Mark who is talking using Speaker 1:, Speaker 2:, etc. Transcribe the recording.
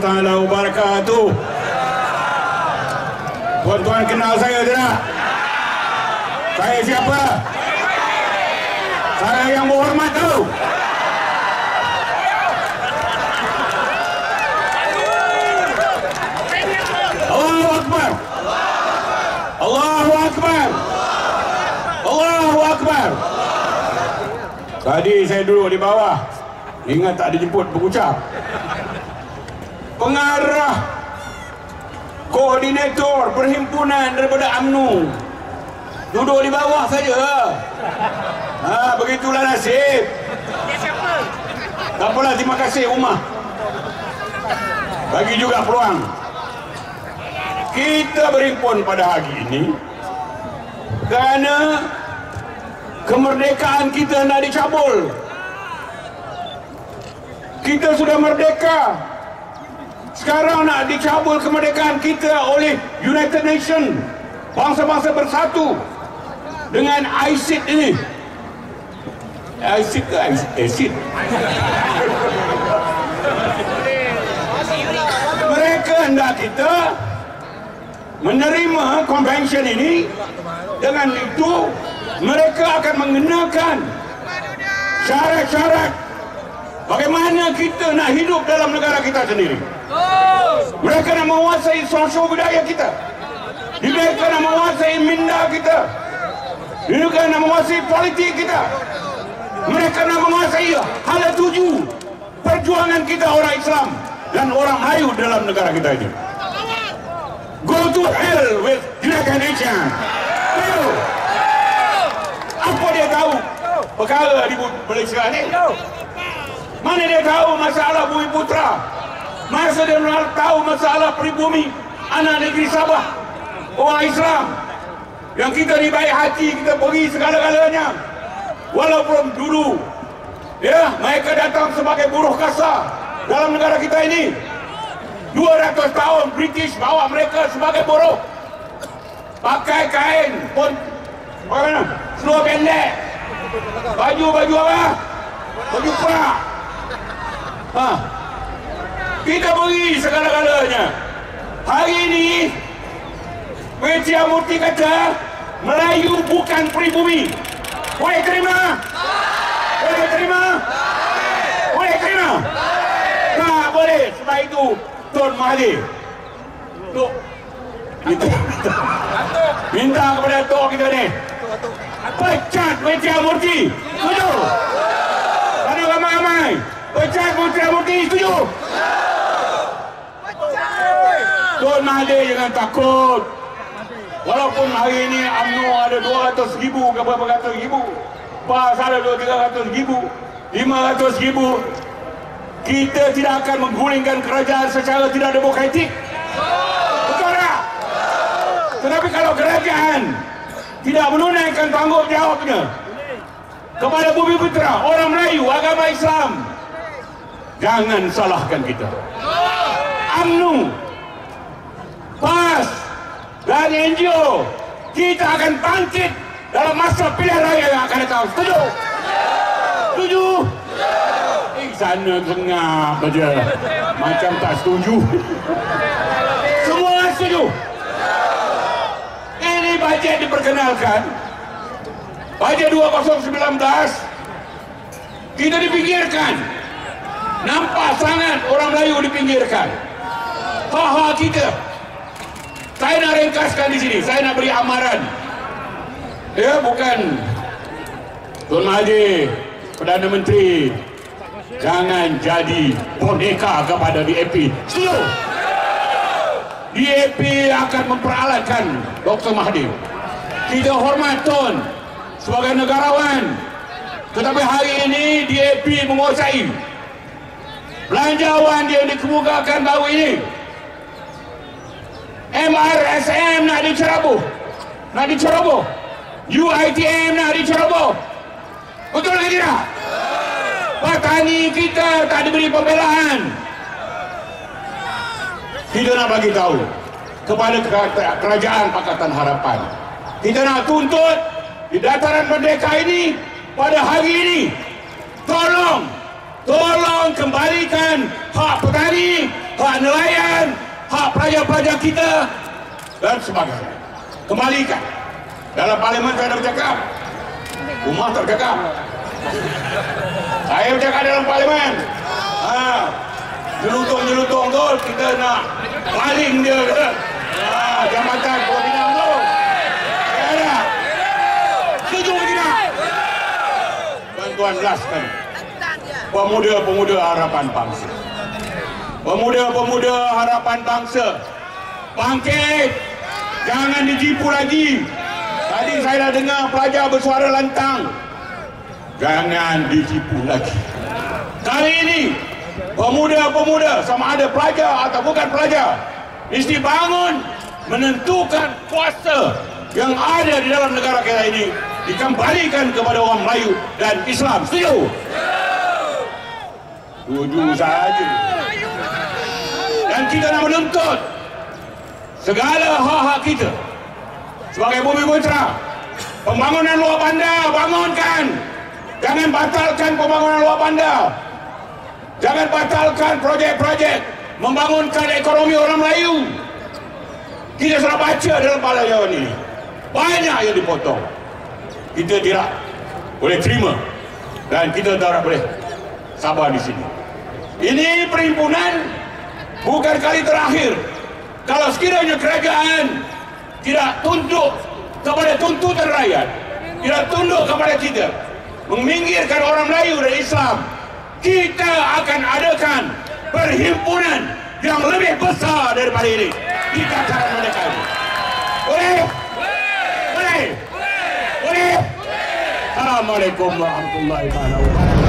Speaker 1: taala wabarakatuh. Tuan-tuan kenal saya tidak? Saya siapa? Saya yang berhormat Akbar. Tadi saya duduk di bawah. Ingat tak dijemput berucap. Pengarah koordinator perhimpunan daripada AMNO duduk di bawah saja. Ha, begitulah nasib. Tak apalah, terima kasih Umar. Bagi juga peluang. Kita berhimpun pada hari ini kerana kemerdekaan kita nak dicabul. Kita sudah merdeka. Sekarang nak dicabul kemerdekaan kita oleh United Nations. Bangsa-bangsa bersatu dengan ISID ini. ISID ke ISID? Mereka hendak kita menerima convention ini dengan itu mereka akan mengenakan syarat-syarat bagaimana kita nak hidup dalam negara kita sendiri. Mereka nak menguasai sosial budaya kita. Mereka nak menguasai minda kita. Mereka nak menguasai politik kita. Mereka nak menguasai hala tuju perjuangan kita orang Islam dan orang Melayu dalam negara kita ini. Go to hell with Nations. Ayo. Apa dia tahu perkara di Malaysia ni? Mana dia tahu masalah bumi putra? Masa dia tahu masalah pribumi anak negeri Sabah orang Islam yang kita ni baik hati kita pergi segala-galanya. Walaupun dulu ya mereka datang sebagai buruh kasar dalam negara kita ini. 200 tahun British bawa mereka sebagai buruh. Pakai kain pun mana seluar pendek. Baju-baju apa? Baju perak. Ha kita beri segala-galanya. Hari ini Media Murti kata Melayu bukan pribumi. Boleh terima? Boleh terima? Boleh terima? Tak boleh. Sebab itu Tuan Mahathir Tok. Kita minta. Kepada Tok kita ni. Pecat Media Murti. Setuju? Ada ramai-ramai. Pecat Media Murti setuju Tuan Mahathir jangan takut. Walaupun hari ini UMNO ada 200 ribu ke berapa ratus ribu. PAS ada 300 ribu. 500 ribu. Kita tidak akan menggulingkan kerajaan secara tidak demokratik. Betul tak? Tetapi kalau kerajaan tidak menunaikan tanggungjawabnya kepada bumi putra, orang Melayu, agama Islam jangan salahkan kita. UMNO PAS dan NGO kita akan bangkit dalam masa pilihan raya yang akan datang. Setuju? setuju? eh sana tengah saja. Macam tak setuju. Semua setuju? Ini bajet diperkenalkan. Bajet 2019 kita dipinggirkan. Nampak sangat orang Melayu dipinggirkan. Ha-ha kita saya nak ringkaskan di sini. Saya nak beri amaran. Ya, bukan Tuan Mahathir, Perdana Menteri, jangan jadi boneka kepada DAP. Setuju? DAP akan memperalatkan Dr. Mahathir. Kita hormat Tuan sebagai negarawan. Tetapi hari ini DAP menguasai belanjawan yang dikemukakan baru ini MRSM nak diceroboh. Nak diceroboh. UITM nak diceroboh. Betul ke tidak petani kita tak diberi pembelaan. Kita nak bagi tahu kepada kerajaan Pakatan Harapan. Kita nak tuntut di dataran merdeka ini pada hari ini. Tolong tolong kembalikan hak petani hak nelayan, hak pelajar-pelajar kita dan sebagainya. Kembalikan. Dalam parlimen saya dah bercakap. Umar tak bercakap. Saya bercakap dalam parlimen. Ha. Jelutong-jelutong tu kita nak paling dia kata. Ha, jambatan Pembinaan tu. Ya tak? Setuju ke tidak? Tuan-tuan belaskan. Pemuda-pemuda harapan bangsa. Pemuda-pemuda harapan bangsa. Bangkit. Jangan ditipu lagi. Tadi saya dah dengar pelajar bersuara lantang. Jangan ditipu lagi. Kali ini, pemuda-pemuda sama ada pelajar atau bukan pelajar, mesti bangun menentukan kuasa yang ada di dalam negara kita ini dikembalikan kepada orang Melayu dan Islam. Setuju? Setuju saja. Dan kita nak menuntut segala hak-hak kita sebagai bumi putra pembangunan luar bandar bangunkan. Jangan batalkan pembangunan luar bandar. Jangan batalkan projek-projek membangunkan ekonomi orang Melayu. Kita sudah baca dalam pala jawaban ini banyak yang dipotong. Kita tidak boleh terima dan kita tak boleh sabar di sini. Ini perhimpunan bukan kali terakhir kalau sekiranya kerajaan tidak tunduk kepada tuntutan rakyat tidak tunduk kepada kita meminggirkan orang Melayu dan Islam kita akan adakan perhimpunan yang lebih besar daripada ini di tataran mereka ini boleh? boleh? boleh? Assalamualaikum warahmatullahi wabarakatuh